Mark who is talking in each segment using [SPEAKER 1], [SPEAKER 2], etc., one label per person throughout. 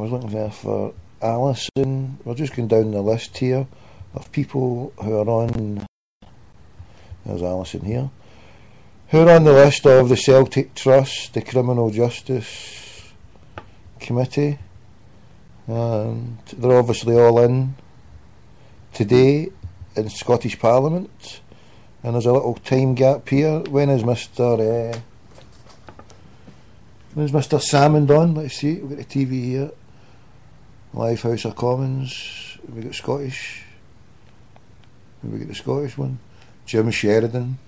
[SPEAKER 1] was looking there for Alison. We're just going down the list here of people who are on. There's Alison here. Who are on the list of the Celtic Trust, the Criminal Justice Committee? And they're obviously all in today in Scottish Parliament. And there's a little time gap here. When is Mr. Uh, when's Mr. Salmond on? Let's see. We've got the TV here. Live House of Commons. We've got Scottish. We've got the Scottish one. Jim Sheridan.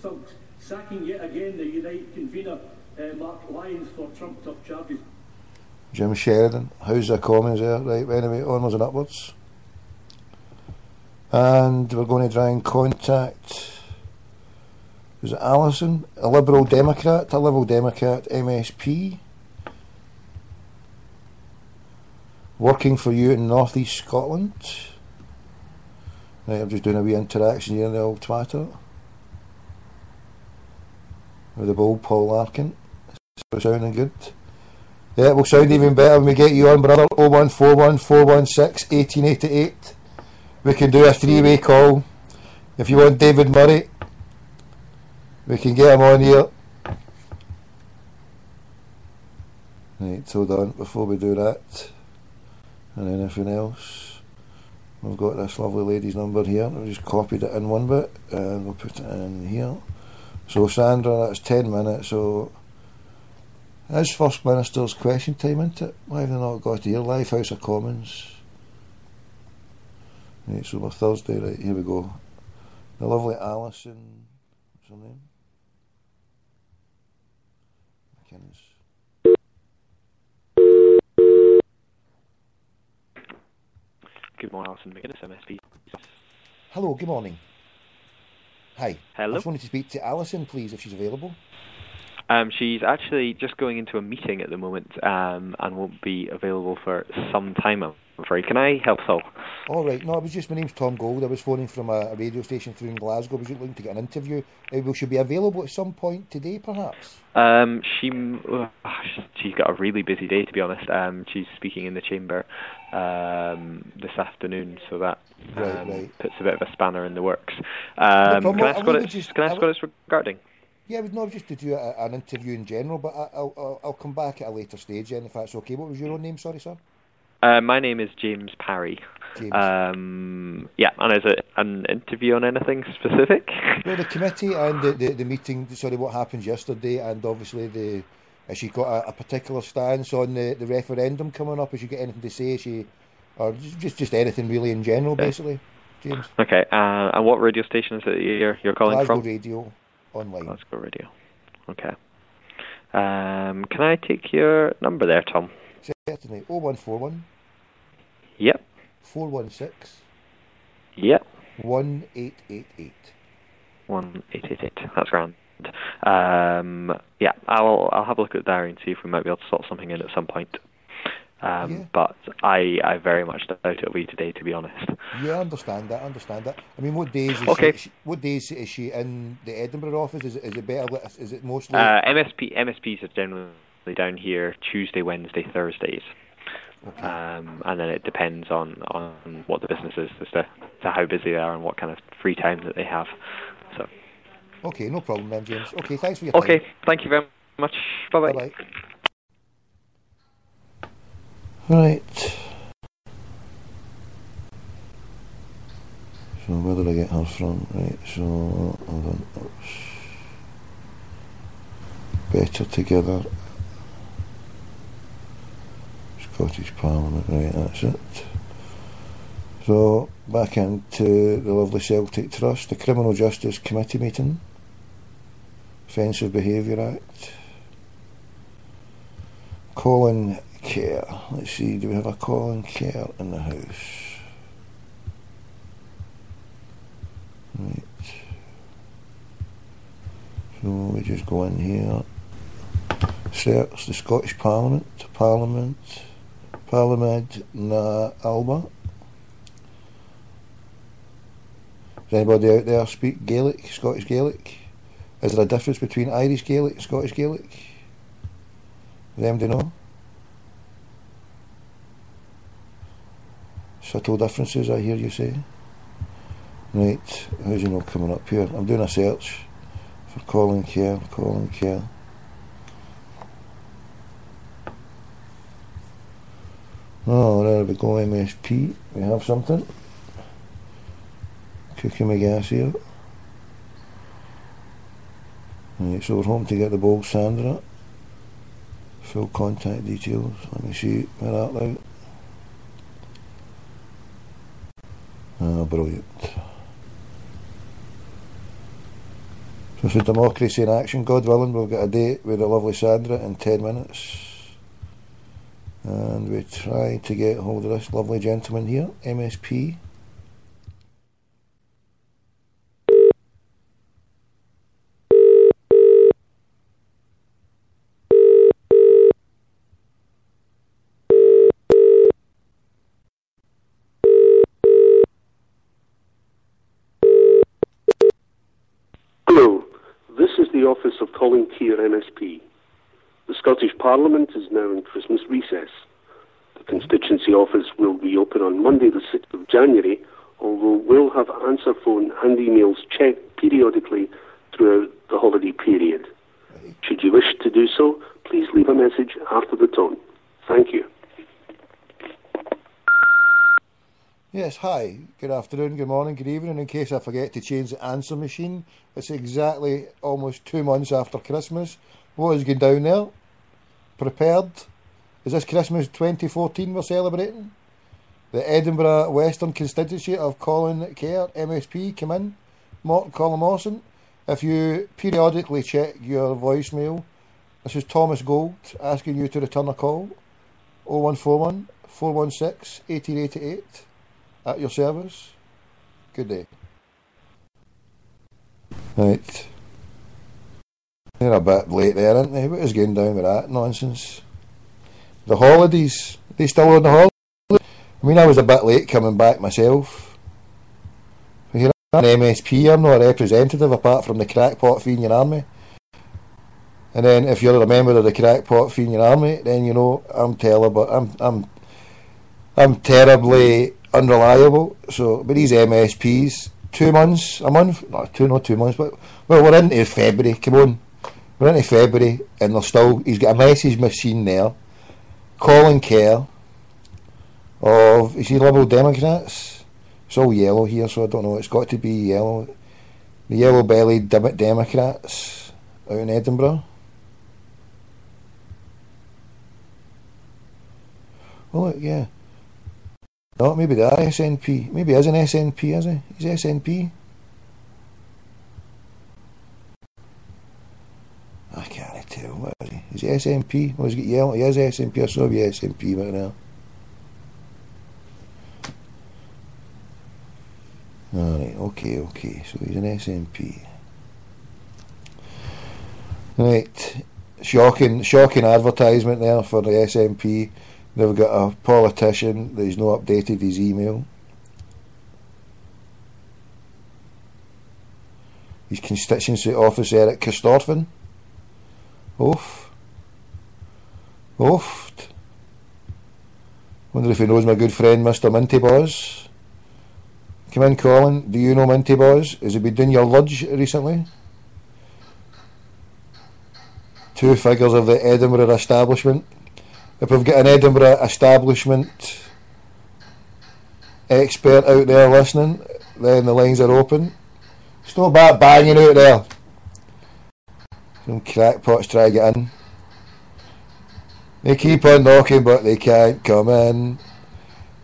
[SPEAKER 2] thugs sacking yet again the Unite convener uh, Mark Lyons for trumped up charges.
[SPEAKER 1] Jim Sheridan. House of Commons there. Right, anyway, onwards and upwards. And we're going to try and contact. Is it Alison? A Liberal Democrat? A Liberal Democrat MSP? Working for you in North East Scotland? Right, I'm just doing a wee interaction here in the old Twitter. With the bold Paul Larkin. It's sounding good. Yeah, it will sound even better when we get you on, brother. 0141 416 1888. We can do a three way call. If you want David Murray, we can get him on here. Right, hold on before we do that. And anything else. We've got this lovely lady's number here. We've just copied it in one bit and we'll put it in here. So Sandra, that's ten minutes, so is First Minister's question time, isn't it? Why have they not got here? Live House of Commons. Right, so we're Thursday, right, here we go. The lovely Alison, what's her name? McInnes.
[SPEAKER 3] Good morning, Alison McInnes, MSP.
[SPEAKER 1] Hello, good morning. Hi.
[SPEAKER 3] Hello.
[SPEAKER 1] I just wanted to speak to Alison, please, if she's available.
[SPEAKER 3] Um, she's actually just going into a meeting at the moment um, and won't be available for some time, I'm afraid. Can I help so?
[SPEAKER 1] All right, no, it was just my name's Tom Gold. I was phoning from a, a radio station through in Glasgow. I was looking to get an interview. Uh, will she be available at some point today, perhaps?
[SPEAKER 3] Um, she, uh, she's got a really busy day, to be honest. Um, she's speaking in the chamber um, this afternoon, so that um,
[SPEAKER 1] Right, right.
[SPEAKER 3] puts a bit of a spanner in the works. Um,
[SPEAKER 1] problem.
[SPEAKER 3] can I ask what it's,
[SPEAKER 1] just-
[SPEAKER 3] can I ask what it's regarding?
[SPEAKER 1] Yeah, we'd not just to do a, an interview in general, but I, I'll, I'll, I'll come back at a later stage then, if that's okay. What was your own name, sorry, sir?
[SPEAKER 3] Uh, my name is James Parry.
[SPEAKER 1] James.
[SPEAKER 3] Um, yeah, and is it an interview on anything specific?
[SPEAKER 1] Well, the committee and the, the, the meeting, sorry, what happened yesterday, and obviously the has she got a, a particular stance on the, the referendum coming up? Has she got anything to say? Has she, or just just anything really in general, basically, James?
[SPEAKER 3] Okay, uh, and what radio station is it you're, you're calling
[SPEAKER 1] Glasgow
[SPEAKER 3] from?
[SPEAKER 1] Radio online.
[SPEAKER 3] Glasgow Radio. Okay. Um, can I take your number there, Tom?
[SPEAKER 1] Certainly. 0141
[SPEAKER 3] Yep.
[SPEAKER 1] 416
[SPEAKER 3] Yep.
[SPEAKER 1] 1888.
[SPEAKER 3] One eight eight eight. That's grand. Um, yeah, I'll I'll have a look at diary and see if we might be able to sort something in at some point. Um,
[SPEAKER 1] Yeah.
[SPEAKER 3] But I I very much doubt it'll be today, to be honest.
[SPEAKER 1] Yeah, I understand that. I understand that. I mean, what days is
[SPEAKER 3] Okay.
[SPEAKER 1] she, What days is she in the Edinburgh office? Is it, is it better? Is it mostly?
[SPEAKER 3] Uh, MSP MSPs are generally down here Tuesday, Wednesday, Thursdays.
[SPEAKER 1] Okay.
[SPEAKER 3] um, and then it depends on, on what the business is as to, to how busy they are and what kind of free time that they have. So
[SPEAKER 1] okay, no problem then, James. Okay, thanks for your time.
[SPEAKER 3] okay, thank you very much. Bye bye.
[SPEAKER 1] Bye bye. Right. So where did I get her from? Right, so hold on. Oops. Better together. Scottish Parliament, right, that's it. So back into the lovely Celtic Trust, the Criminal Justice Committee meeting. Offensive Behaviour Act. Colin Kerr. Let's see, do we have a Colin Kerr in the house? Right. So we just go in here. Search the Scottish Parliament. Parliament parliament na Alba. Does anybody out there speak Gaelic, Scottish Gaelic? Is there a difference between Irish Gaelic and Scottish Gaelic? Them do know? Subtle differences, I hear you say. Right, who's you know coming up here? I'm doing a search for Colin Kerr, Colin Kerr. We go, MSP. We have something. Cookie McGass here. Right, so we're home to get the ball Sandra. Full contact details. Let me see that out. Ah, brilliant. So for Democracy in Action, God willing, we'll get a date with the lovely Sandra in 10 minutes. And we try to get hold of this lovely gentleman here, MSP.
[SPEAKER 4] Hello, this is the office of Colin Keir MSP. Scottish Parliament is now in Christmas recess. The constituency office will be open on Monday, the 6th of January, although we'll have answer phone and emails checked periodically throughout the holiday period. Should you wish to do so, please leave a message after the tone. Thank you.
[SPEAKER 1] Yes, hi. Good afternoon, good morning, good evening. In case I forget to change the answer machine, it's exactly almost two months after Christmas. What is going down there? Prepared? Is this Christmas 2014 we're celebrating? The Edinburgh Western constituency of Colin Kerr, MSP, come in. Mark Colin Mawson. If you periodically check your voicemail, this is Thomas Gold asking you to return a call. 0141 416 1888 at your service. Good day. Right. They're a bit late there, aren't they? What is going down with that nonsense? The holidays, they still on the holidays? I mean, I was a bit late coming back myself. Here I'm an MSP, I'm not a representative apart from the crackpot Fenian Army. And then if you're a member of the crackpot Fenian Army, then you know I'm terrible. I'm I'm I'm terribly unreliable. So, but these MSPs, two months, a month, not two, not two months, but well, we're into February. Come on, we're into February, and they're still. He's got a message machine there. Colin Kerr of is he Liberal Democrats? It's all yellow here, so I don't know. It's got to be yellow. The yellow bellied Democrats out in Edinburgh. Oh, look, yeah. No, maybe the SNP. Maybe he is an SNP, is he? He's SNP. I can't tell. What is he? Is he SNP? He's got yellow. He is SNP. I saw the SNP right now. Alright, okay, okay. So he's an SNP. Right. Shocking shocking advertisement there for the SNP. They've got a politician that's not updated his email. His constituency office, Eric Kistorfin. Oof. Oofed. Wonder if he knows my good friend Mr. Minty Boz. Come in, Colin. Do you know Minty Boz? Has he been doing your lodge recently? Two figures of the Edinburgh establishment if we've got an Edinburgh establishment expert out there listening, then the lines are open. Stop that banging out there. Some crackpots try to get in. They keep on knocking, but they can't come in.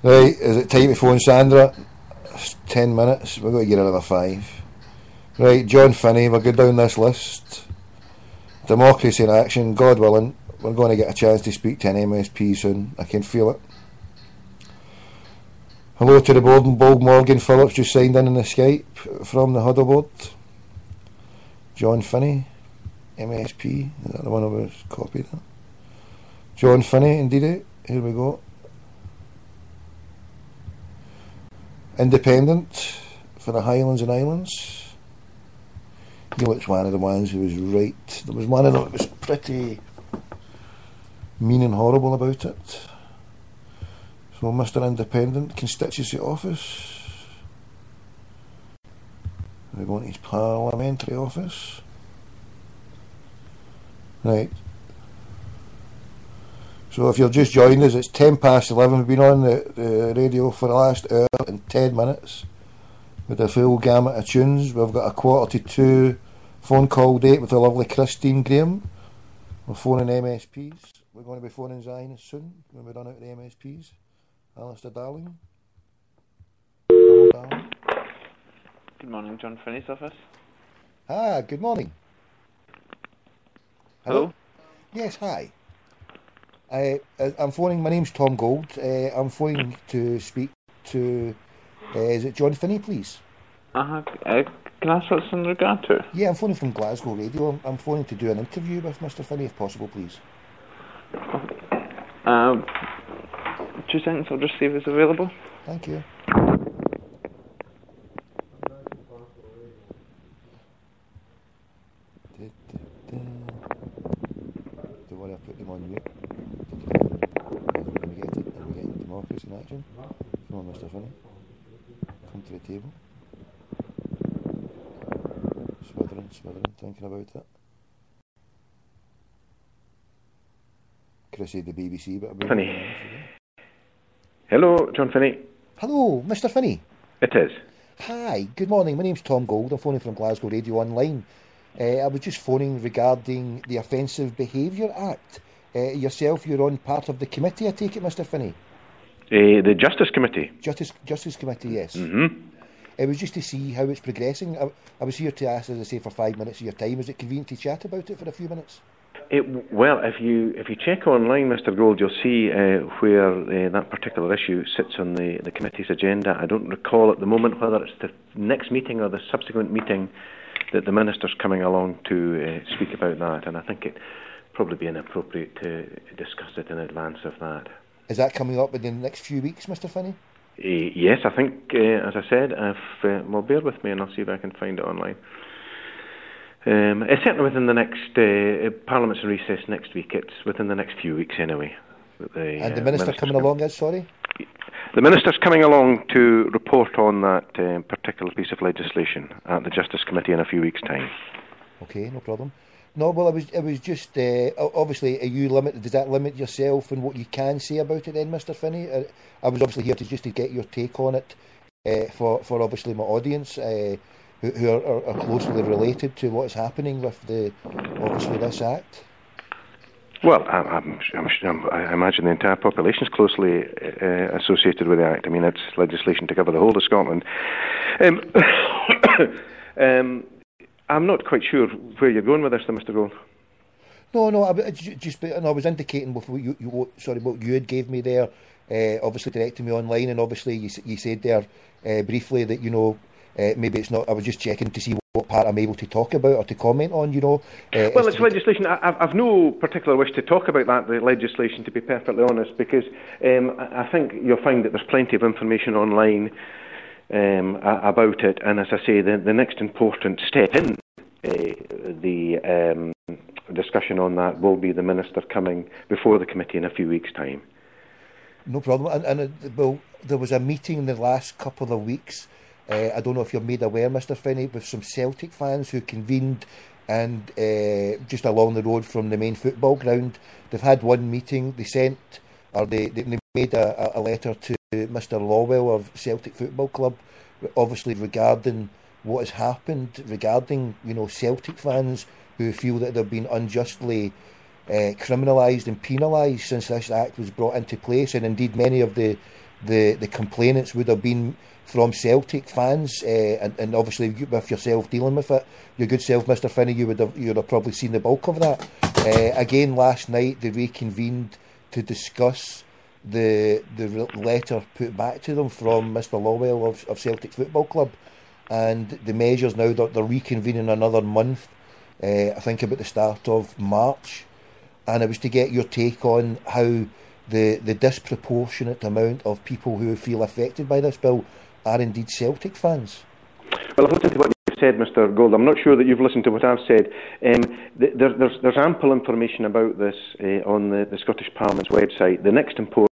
[SPEAKER 1] Right, is it time to phone Sandra? It's ten minutes. We've got to get another five. Right, John Finnie, we'll go down this list. Democracy in action, God willing we're going to get a chance to speak to an MSP soon. I can feel it. Hello to the board and Bold Morgan Phillips just signed in on the Skype from the huddle board. John Finnie, MSP. Is that the one I was copied? John Finnie, indeed. Eh? Here we go. Independent for the Highlands and Islands. You know, it's one of the ones who was right. There was one of them that was pretty mean and horrible about it. So, Mr. Independent, constituency office. We're going to his parliamentary office. Right. So if you've just joined us, it's 10 past 11. We've been on the, the radio for the last hour and 10 minutes with a full gamut of tunes. We've got a quarter to two phone call date with the lovely Christine Grahame. We're phoning MSPs. We're going to be phoning Zionists soon when we run out of the MSPs. Alistair Darling. Hello, Darling.
[SPEAKER 5] Good morning, John Finnie's office.
[SPEAKER 1] Ah, good morning.
[SPEAKER 5] Hello.
[SPEAKER 1] Yes, hi. I, I'm phoning. My name's Tom Gold. Uh, I'm phoning to speak to. Uh, is it John Finnie, please?
[SPEAKER 5] Uh-huh. Uh, can I ask what's in regard to?
[SPEAKER 1] Yeah, I'm phoning from Glasgow Radio. I'm, I'm phoning to do an interview with Mr. Finnie, if possible, please.
[SPEAKER 5] Um, two seconds, I'll just see if it's available.
[SPEAKER 1] Thank you. In action. Come on, Mr. Finnie. Come to the table. Swithering, swithering, thinking about it. Chrissy, the BBC, but
[SPEAKER 6] Finnie. Hello, John Finnie.
[SPEAKER 1] Hello, Mr. Finnie.
[SPEAKER 6] It is.
[SPEAKER 1] Hi, good morning. My name's Tom Gold. I'm phoning from Glasgow Radio Online. Uh, I was just phoning regarding the Offensive Behaviour Act. Uh, yourself, you're on part of the committee, I take it, Mr. Finnie?
[SPEAKER 6] Uh, the Justice Committee.
[SPEAKER 1] Justice Justice Committee, yes.
[SPEAKER 6] hmm
[SPEAKER 1] It was just to see how it's progressing. I, I was here to ask, as I say, for five minutes of your time. Is it convenient to chat about it for a few minutes?
[SPEAKER 6] It, well, if you if you check online, Mr. Gold, you'll see uh, where uh, that particular issue sits on the, the committee's agenda. I don't recall at the moment whether it's the next meeting or the subsequent meeting that the minister's coming along to uh, speak about that, and I think it probably be inappropriate to discuss it in advance of that.
[SPEAKER 1] Is that coming up within the next few weeks, Mr. Finnie?
[SPEAKER 6] Uh, yes, I think, uh, as I said, if, uh, well, bear with me and I'll see if I can find it online. Um, it's certainly within the next, uh, Parliament's recess next week. It's within the next few weeks anyway. The,
[SPEAKER 1] and the Minister
[SPEAKER 6] minister's
[SPEAKER 1] coming
[SPEAKER 6] com-
[SPEAKER 1] along is, sorry?
[SPEAKER 6] The Minister's coming along to report on that particular piece of legislation at the Justice Committee in a few weeks' time.
[SPEAKER 1] Okay, no problem. No, well, it was it was just uh, obviously are you limited? Does that limit yourself and what you can say about it, then, Mister Finnie? Uh, I was obviously here to just to get your take on it uh, for for obviously my audience uh, who, who are, are, closely related to what's happening with the obviously this act.
[SPEAKER 6] Well, I'm, I'm, I'm, I imagine the entire population is closely uh, associated with the Act. I mean, it's legislation to cover the whole of Scotland. Um, um, I'm not quite sure where you're going with this, Mr. Gold.
[SPEAKER 1] No, no, I, just and I was indicating with what you, you what- sorry what you had gave me there, uh, obviously directing me online, and obviously you, you said there uh, briefly that you know uh, maybe it's not. I was just checking to see what part I'm able to talk about or to comment on. You know, uh,
[SPEAKER 6] Well, it's legislation. I, I've, I've no particular wish to talk about that, the legislation, to be perfectly honest, because um, I think you'll find that there's plenty of information online um, about it. And as I say, the, the next important step in the um, discussion on that will be the Minister coming before the committee in a few weeks' time.
[SPEAKER 1] No problem. And, and uh, well, there was a meeting in the last couple of weeks. Uh, I don't know if you're made aware, Mr. Finnie, with some Celtic fans who convened and uh, just along the road from the main football ground. They've had one meeting. They sent or they, they they made a, a letter to Mr. Lawwell of Celtic Football Club, obviously regarding what has happened regarding you know Celtic fans who feel that they've been unjustly uh, criminalised and penalised since this act was brought into place, and indeed many of the the, the complainants would have been from Celtic fans, uh, and, and obviously with yourself dealing with it, your good self, Mr. Finnie, you would have you would have probably seen the bulk of that. Uh, again, last night they reconvened to discuss the the letter put back to them from Mr. Lawwell of, of Celtic Football Club, and the measures now that they're reconvening another month. Uh, I think about the start of March, and it was to get your take on how the the disproportionate amount of people who feel affected by this bill are indeed Celtic fans.
[SPEAKER 6] Well, I've listened to what you've said, Mr. Gold. I'm not sure that you've listened to what I've said. Um, th- there, there's, there's ample information about this uh, on the, the Scottish Parliament's website. The next important